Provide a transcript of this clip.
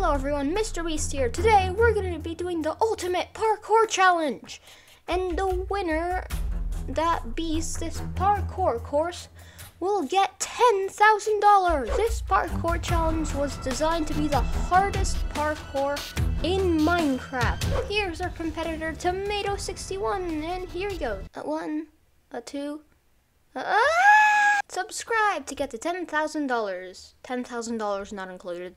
Hello everyone, Mr. Beast here. Today we're going to be doing the ultimate parkour challenge. And the winner that beats this parkour course will get $10,000. This parkour challenge was designed to be the hardest parkour in Minecraft. Here's our competitor, Tomato61, and here he goes. A one, a two, a ah! Subscribe to get the $10,000. $10,000 not included.